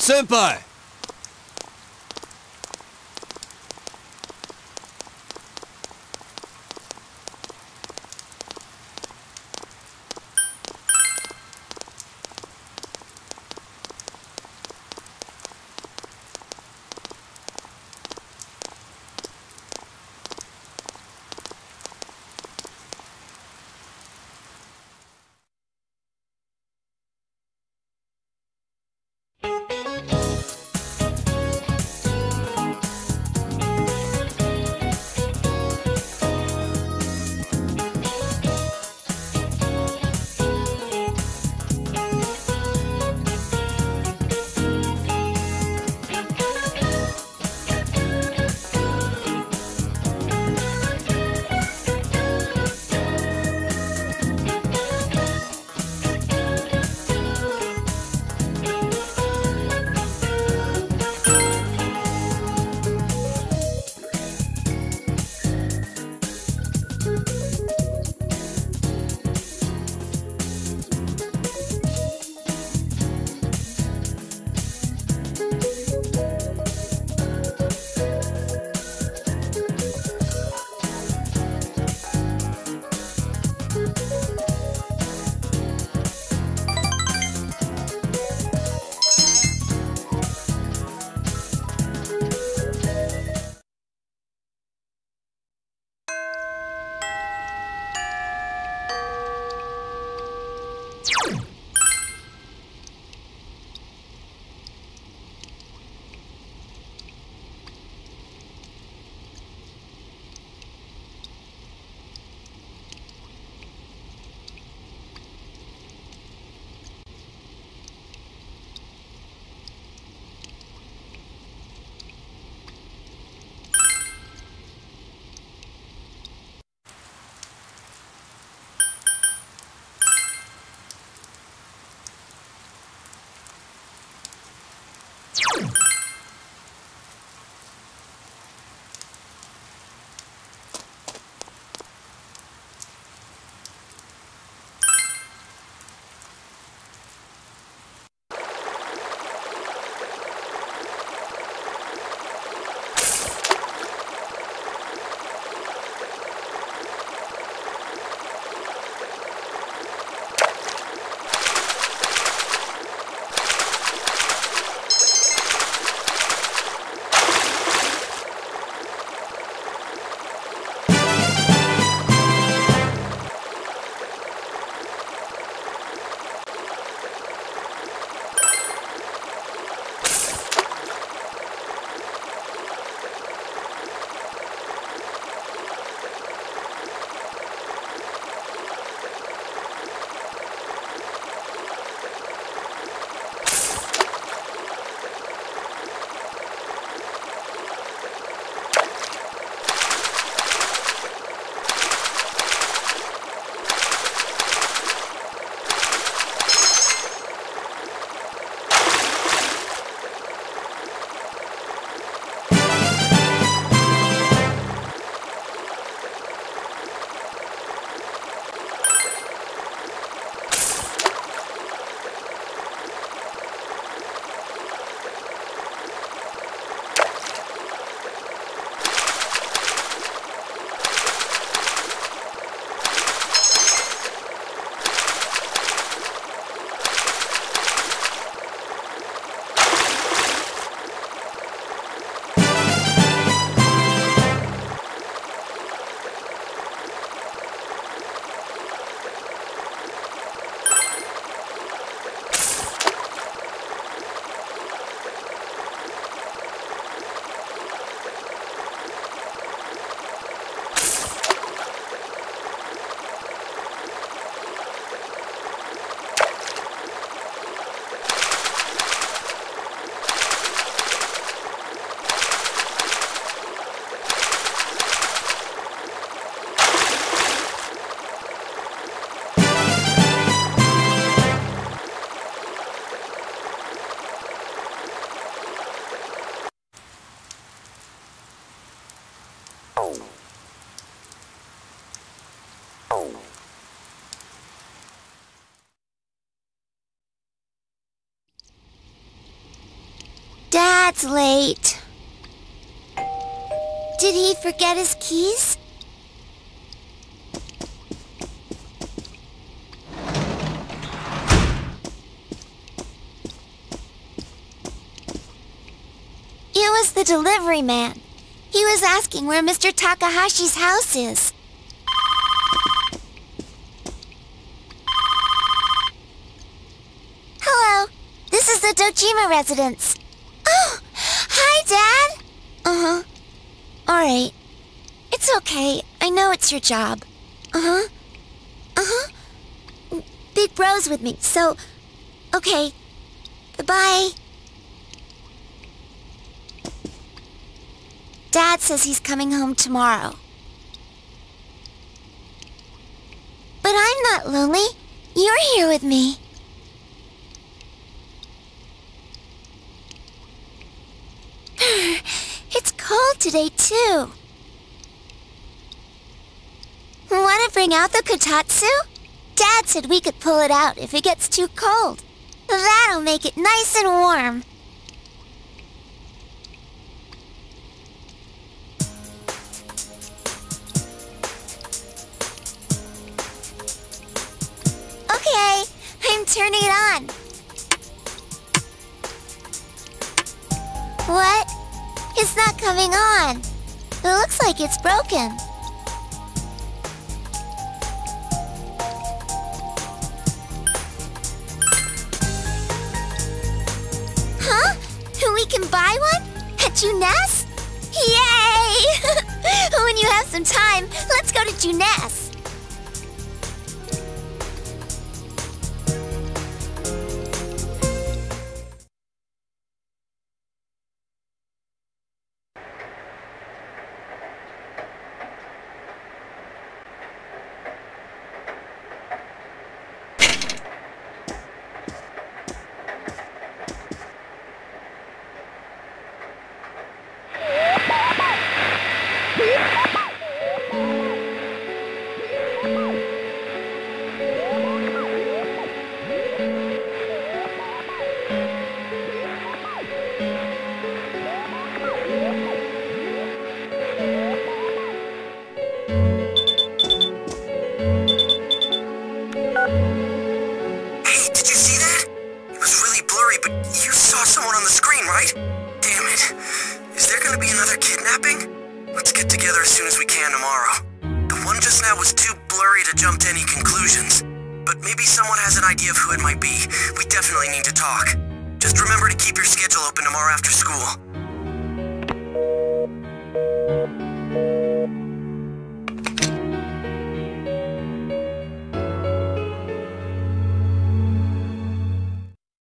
Senpai! Tchau! Dad's late. Did he forget his keys? It was the delivery man. He was asking where Mr. Takahashi's house is. Hello, this is the Dojima residence. Oh, hi, Dad. Uh-huh. All right. It's okay. I know it's your job. Uh-huh. Uh-huh. Big Bro's with me, so... Okay. Bye-bye. Dad says he's coming home tomorrow. But I'm not lonely. You're here with me. it's cold today, too. Want to bring out the kotatsu? Dad said we could pull it out if it gets too cold. That'll make it nice and warm. Turning it on. What? It's not coming on. It looks like it's broken. Huh? We can buy one? At Junes? Yay! when you have some time, let's go to Junes. Let's get together as soon as we can tomorrow. The one just now was too blurry to jump to any conclusions. Maybe someone has an idea of who it might be. We definitely need to talk. Just remember to keep your schedule open tomorrow after school.